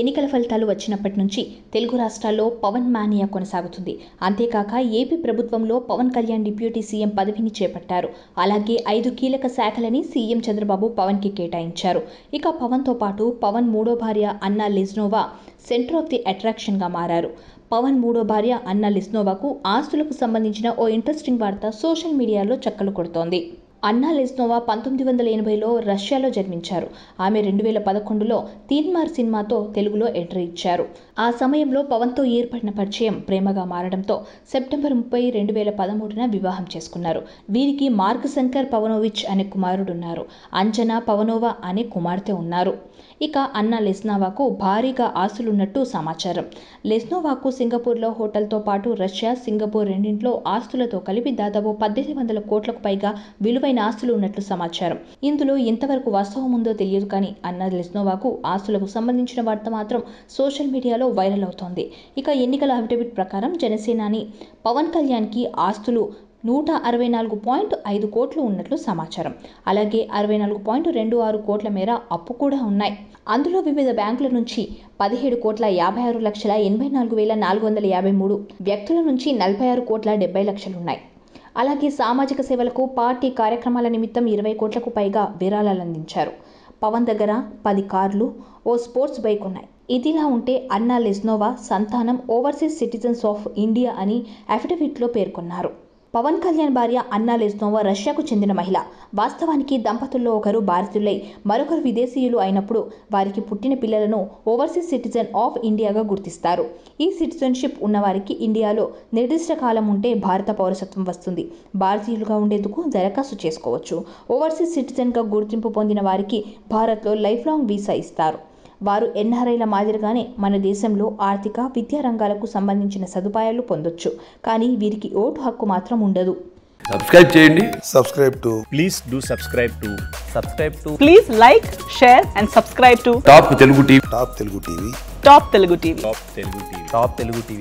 ఎన్నికల ఫలితాలు వచ్చినప్పటి నుంచి తెలుగు రాష్ట్రాల్లో పవన్ మానియా కొనసాగుతుంది. అంతేకాక ఏపీ ప్రభుత్వంలో పవన్ కళ్యాణ్ డిప్యూటీ సీఎం పదవిని చేపట్టారు. అలాగే ఐదు కీలక శాఖలని సీఎం చంద్రబాబు పవన్కి కేటాయించారు. ఇక పవన్తో పాటు పవన్ మూడో భార్య Anna Lezhneva centre of the అట్రాక్షన్గా మారారు. పవన్ మూడో భార్య అన్నా లిస్నోవాకు ఆస్తులకు సంబంధించిన ఓ ఇంట్రెస్టింగ్ వార్త సోషల్ మీడియాలో చక్కలు కొడుతోంది. అన్నా లెస్నోవా పంతొమ్మిది వందల ఎనభైలో రష్యాలో జన్మించారు. ఆమె రెండు వేల పదకొండులో తీన్మార్ సినిమాతో తెలుగులో ఎంట్రీ ఇచ్చారు. ఆ సమయంలో పవన్తో ఏర్పడిన పరిచయం ప్రేమగా మారడంతో సెప్టెంబర్ ముప్పై రెండు వేల పదమూడున వివాహం చేసుకున్నారు. వీరికి మార్క్ శంకర్ పవనోవిచ్ అనే కుమారుడున్నారు. అంజనా పవనోవా అనే కుమార్తె ఉన్నారు. ఇక అన్నా లెస్నావాకు భారీగా ఆస్తులున్నట్టు సమాచారం. లెస్నోవాకు సింగపూర్లో హోటల్తో పాటు రష్యా సింగపూర్ రెండింట్లో ఆస్తులతో కలిపి దాదాపు పద్దెనిమిది వందల కోట్లకు పైగా విలువ విలువైన ఆస్తులు ఉన్నట్లు సమాచారం. ఇందులో ఎంతవరకు వాస్తవం ఉందో తెలియదు కానీ అన్న లెస్నోవాకు ఆస్తులకు సంబంధించిన వార్త మాత్రం సోషల్ మీడియాలో వైరల్ అవుతోంది. ఇక ఎన్నికల అఫిడవిట్ ప్రకారం జనసేనాని పవన్ కళ్యాణ్కి ఆస్తులు నూట అరవై నాలుగు పాయింట్ ఐదు కోట్లు ఉన్నట్లు సమాచారం. అలాగే అరవై నాలుగు పాయింట్ రెండు ఆరు కోట్ల మేర అప్పు కూడా ఉన్నాయి. అందులో వివిధ బ్యాంకుల నుంచి పదిహేడు కోట్ల యాభై ఆరు లక్షల ఎనభై నాలుగు వేల నాలుగు వందల యాభై మూడు వ్యక్తుల నుంచి నలభై ఆరు కోట్ల డెబ్బై లక్షలున్నాయి అలాగే సామాజిక సేవలకు పార్టీ కార్యక్రమాల నిమిత్తం ఇరవై కోట్లకు పైగా విరాళాలు అందించారు. పవన్ దగ్గర పది కార్లు ఓ స్పోర్ట్స్ బైక్ ఉన్నాయి. ఇదిలా ఉంటే అన్నా లెస్నోవా సంతానం ఓవర్సీస్ సిటిజన్స్ ఆఫ్ ఇండియా అని అఫిడవిట్లో పేర్కొన్నారు. పవన్ కళ్యాణ్ భార్య అన్నా లెస్నోవా రష్యాకు చెందిన మహిళ. వాస్తవానికి దంపతుల్లో ఒకరు భారతీయులై మరొకరు విదేశీయులు అయినప్పుడు వారికి పుట్టిన పిల్లలను ఓవర్సీస్ సిటిజన్ ఆఫ్ ఇండియాగా గుర్తిస్తారు. ఈ సిటిజన్షిప్ ఉన్నవారికి ఇండియాలో నిర్దిష్ట కాలం ఉంటే భారత పౌరసత్వం వస్తుంది. భారతీయులుగా ఉండేందుకు దరఖాస్తు చేసుకోవచ్చు. ఓవర్సీస్ సిటిజన్గా గుర్తింపు పొందిన వారికి భారత్లో లైఫ్ లాంగ్ వీసా ఇస్తారు. వారు ఎన్ఆర్ఐల మాదిరిగానే మన దేశంలో ఆర్థిక విద్యా రంగాలకు సంబంధించిన సదుపాయాలు పొందొచ్చు. కానీ వీరికి ఓటు హక్కు మాత్రం ఉండదు. సబ్స్క్రైబ్ చేయండి. Subscribe to please do subscribe to subscribe to please like share and subscribe to Top Telugu TV Top Telugu TV Top Telugu TV Top Telugu TV Top Telugu TV